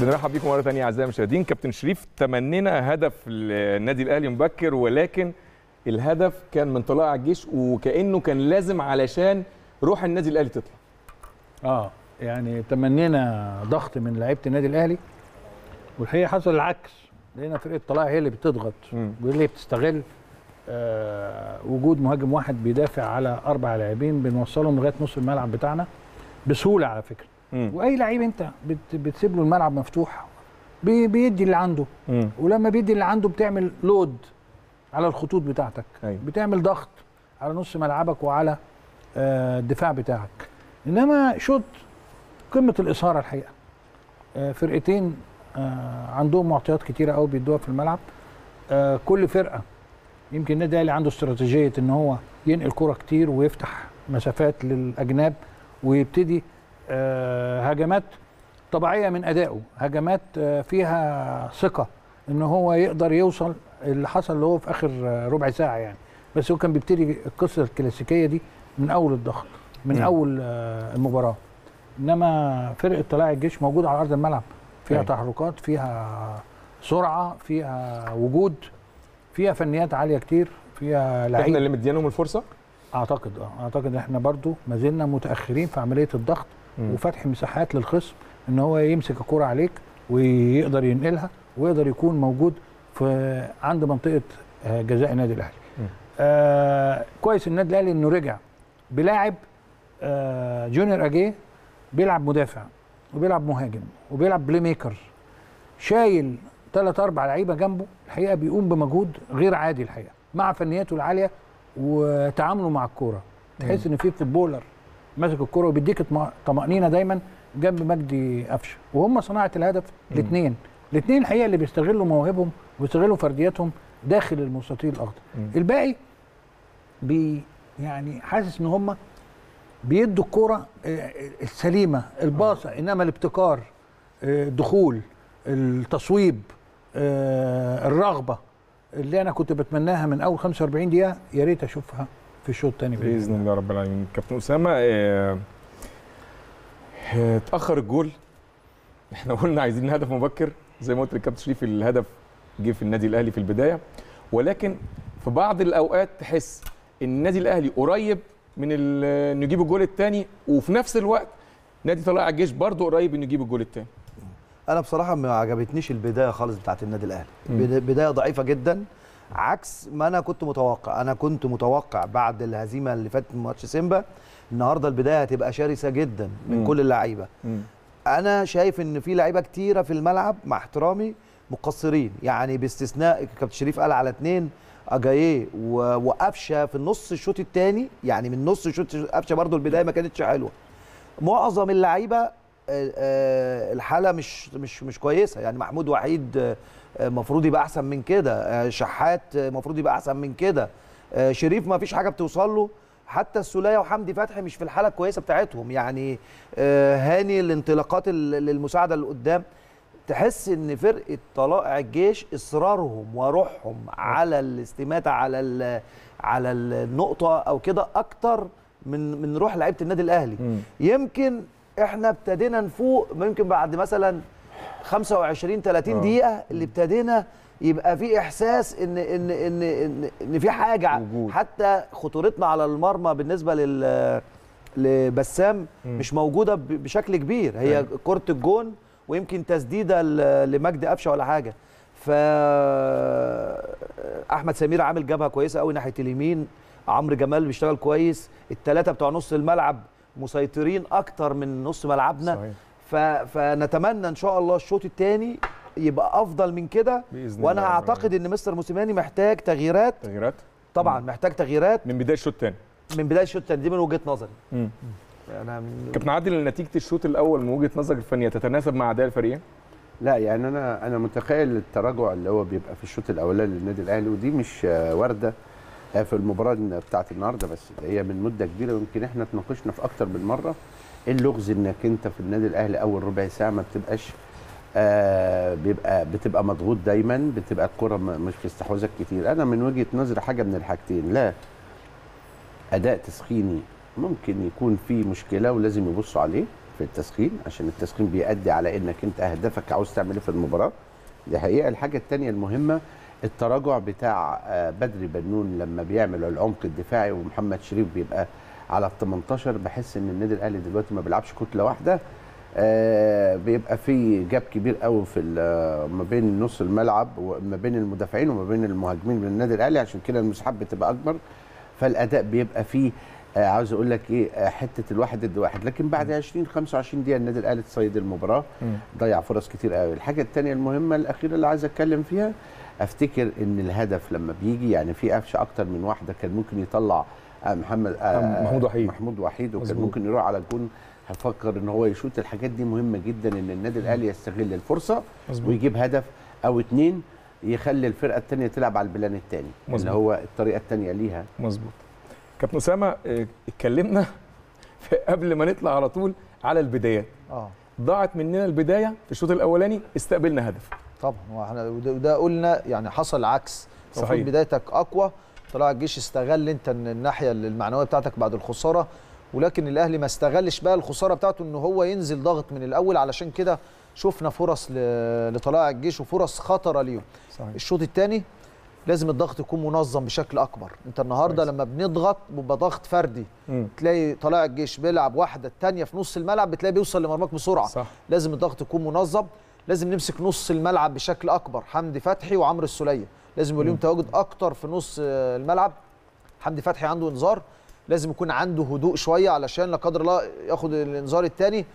بنرحب بيكم مرة ثانية أعزائي المشاهدين. كابتن شريف تمنينا هدف النادي الأهلي مبكر ولكن الهدف كان من طلائع الجيش وكأنه كان لازم علشان روح النادي الأهلي تطلع. آه يعني تمنينا ضغط من لعيبة النادي الأهلي والحقيقة حصل العكس. لقينا فرقة طلائع هي اللي بتضغط مم. واللي هي بتستغل آه وجود مهاجم واحد بيدافع على أربع لاعبين بنوصلهم لغاية نص الملعب بتاعنا بسهولة على فكرة. مم. وأي لعيب أنت بت بتسيب له الملعب مفتوح بي بيدي اللي عنده مم. ولما بيدي اللي عنده بتعمل لود على الخطوط بتاعتك أيوة. بتعمل ضغط على نص ملعبك وعلى آه، الدفاع بتاعك إنما شوط قمة الإثارة الحقيقة آه، فرقتين آه، عندهم معطيات كتيرة قوي بيدوها في الملعب آه، كل فرقة يمكن النادي الاهلي عنده استراتيجية إن هو ينقل كرة كتير ويفتح مسافات للأجناب ويبتدي هجمات طبيعية من أدائه هجمات آه، فيها ثقة إن هو يقدر يوصل اللي حصل اللي هو في آخر آه، ربع ساعة يعني. بس هو كان بيبتدي القصة الكلاسيكية دي من أول الضغط من مم. أول آه، المباراة. إنما فرقة طلائع الجيش موجودة على أرض الملعب. فيها أيوة. تحركات فيها سرعة فيها وجود فيها فنيات عالية كتير فيها إحنا لعيبه اللي مديانهم الفرصة؟ أعتقد آه أعتقد إحنا برضو ما زلنا متأخرين في عملية الضغط. وفتح مساحات للخصم إن هو يمسك الكرة عليك ويقدر ينقلها ويقدر يكون موجود في عند منطقة آه، جزاء النادي الأهلي. آه كويس النادي الأهلي إنه رجع بلاعب آه جونيور أجيه بيلعب مدافع وبيلعب مهاجم وبيلعب playmaker شايل ثلاث أربع لعيبة جنبه الحقيقة بيقوم بمجهود غير عادي الحقيقة مع فنياته العالية وتعامله مع الكورة. تحس إن في footballer ماسك الكورة وبيديك طمأنينة دايما جنب مجدي قفشة. وهم صناعة الهدف الاثنين. الاثنين الحقيقة اللي بيستغلوا مواهبهم وبيستغلوا فردياتهم داخل المستطيل الاخضر مم. الباقي بي يعني حاسس إن هم بيدوا الكورة آه، السليمة الباصة إنما الابتكار آه، الدخول التصويب آه، الرغبة اللي أنا كنت بتمناها من أول 45 دقيقة يا ريت أشوفها. في الشوط الثاني بإذن الله. رب العالمين. كابتن أسامة آه، آه، اتأخر الجول. إحنا قلنا عايزين هدف مبكر. زي ما قلت للكابتن شريف الهدف جه في النادي الأهلي في البداية. ولكن في بعض الأوقات تحس إن النادي الأهلي قريب من ال- انه يجيب الجول الثاني وفي نفس الوقت نادي طلائع الجيش برضه قريب انه يجيب الجول الثاني أنا بصراحة ما عجبتنيش البداية خالص بتاعت النادي الأهلي. بداية ضعيفة جدا. عكس ما أنا كنت متوقع. أنا كنت متوقع بعد الهزيمة اللي فاتت من ماتش سيمبا النهارده البداية هتبقى شرسة جدا من مم. كل اللعيبة. أنا شايف إن في لعيبة كتيرة في الملعب مع احترامي مقصرين. يعني باستثناء كابتن شريف قال على اتنين أجاييه وقفشة في النص الشوط الثاني يعني من نص الشوط قفشة برضو البداية ما كانتش حلوة. معظم اللعيبة آه، آه، الحالة مش مش مش كويسة. يعني محمود وحيد المفروض يبقى أحسن من كده. آه، شحات المفروض يبقى أحسن من كده. آه، شريف ما فيش حاجة بتوصل له. حتى السولية وحمدي فتحي مش في الحالة الكويسة بتاعتهم. يعني آه، هاني الانطلاقات ال- للمساعدة اللي قدام تحس إن فرقة طلائع الجيش إصرارهم وروحهم على الاستماتة على ال- على النقطة أو كده أكتر من من روح لعيبة النادي الأهلي. مم. يمكن إحنا ابتدينا نفوق ممكن بعد مثلا 25 30 آه. دقيقة اللي ابتدينا يبقى في إحساس ان ان ان ان, إن في حاجة وجود. حتى خطورتنا على المرمى بالنسبة لل لبسام. مش موجودة بشكل كبير هي أيوة. كرة الجون ويمكن تسديدة لمجدي قفشة ولا حاجة ف أحمد سمير عامل جبهة كويسة قوي ناحية اليمين عمرو جمال بيشتغل كويس الثلاثه بتوع نص الملعب مسيطرين أكتر من نص ملعبنا صحيح. فنتمنى إن شاء الله الشوط الثاني يبقى أفضل من كده. بإذن وأنا أعتقد إن مستر موسيماني محتاج تغييرات. تغييرات؟ طبعا محتاج تغييرات. من بداية الشوط الثاني من بداية الشوط الثاني دي من وجهة نظري. أنا. كابتن عادل نتيجة الشوط الأول من وجهة نظرك الفنيه تتناسب مع أداء الفريقين لا يعني أنا أنا متخيل التراجع اللي هو بيبقى في الشوط الأولاني للنادي الأهلي ودي مش واردة في المباراة بتاعت النهارده بس هي من مدة كبيرة ويمكن إحنا اتناقشنا في أكتر من مرة. اللغز إنك أنت في النادي الأهلي أول ربع ساعة ما بتبقاش آه بيبقى بتبقى مضغوط دايما بتبقى الكرة مش في استحواذك كتير. أنا من وجهة نظري حاجة من الحاجتين لا أداء تسخيني ممكن يكون فيه مشكلة ولازم يبصوا عليه في التسخين عشان التسخين بيؤدي على إنك أنت أهدافك عاوز تعمل إيه في المباراة. دي حقيقة. الحاجة الثانية المهمة التراجع بتاع آه، بدري بنون لما بيعمل العمق الدفاعي ومحمد شريف بيبقى على ال 18 بحس إن النادي الأهلي دلوقتي ما بيلعبش كتلة واحدة. آه، بيبقى في جاب كبير قوي في ال- ما بين نص الملعب وما بين المدافعين وما بين المهاجمين من النادي الأهلي عشان كده المساحات بتبقى أكبر. فالأداء بيبقى فيه آه، عاوز أقول لك إيه آه، حتة الواحد ضد واحد. لكن بعد 20 25 دقيقة النادي الأهلي تصيد المباراة. ضيع فرص كتير قوي. الحاجة الثانية المهمة الأخيرة اللي عايز أتكلم فيها أفتكر إن الهدف لما بيجي يعني في قفشة أكتر من واحدة كان ممكن يطلع آه، محمد آه، محمود وحيد. محمود وحيد وكان مظبوط. ممكن يروح على الجون هفكر إن هو يشوط. الحاجات دي مهمة جدا إن النادي الأهلي يستغل الفرصة مظبوط. ويجيب هدف أو اتنين يخلي الفرقة الثانية تلعب على البلان الثاني اللي. هو الطريقة الثانية ليها. مظبوط. كابتن أسامة آه، اتكلمنا قبل ما نطلع على طول على البدايات. آه. ضاعت مننا البداية في الشوط الأولاني استقبلنا هدف. طبعا وإحنا وده, قلنا يعني حصل العكس المفروض صحيح. بدايتك أقوى طلع الجيش استغل انت الناحية المعنوية بتاعتك بعد الخسارة ولكن الأهلي ما استغلش بقى الخسارة بتاعته إن هو ينزل ضاغط من الأول. علشان كده شفنا فرص لطلائع الجيش وفرص خطرة ليهم. الشوط الثاني لازم الضغط يكون منظم بشكل أكبر. أنت النهارده. لما بنضغط بيبقى ضغط فردي مم. تلاقي طلائع الجيش بيلعب واحدة الثانية في نص الملعب بتلاقي بيوصل لمرماك بسرعة. صح. لازم الضغط يكون منظم لازم نمسك نص الملعب بشكل أكبر. حمدي فتحي وعمرو السولية. لازم يبقى ليهم تواجد أكتر في نص الملعب. حمدي فتحي عنده انذار لازم يكون عنده هدوء شوية علشان لا قدر الله ياخد الانذار الثاني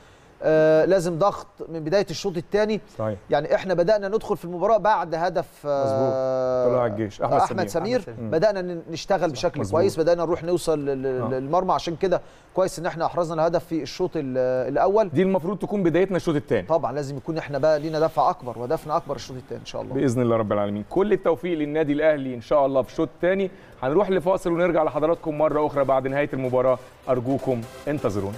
آه لازم ضغط من بداية الشوط الثاني. صحيح. يعني إحنا بدأنا ندخل في المباراة بعد هدف آه طلائع الجيش، أحمد أحمد سمير. سمير, مم. بدأنا نشتغل بشكل مظبوط. كويس. بدأنا نروح نوصل آه. للمرمى. عشان كده كويس إن إحنا أحرزنا الهدف في الشوط ال- الأول. دي المفروض تكون بدايتنا الشوط الثاني. طبعا لازم يكون إحنا بقى لينا دفع أكبر وهدفنا أكبر الشوط الثاني إن شاء الله. بإذن الله رب العالمين. كل التوفيق للنادي الأهلي إن شاء الله في الشوط الثاني. هنروح لفاصل ونرجع لحضراتكم مرة أخرى بعد نهاية المباراة. أرجوكم انتظرونا.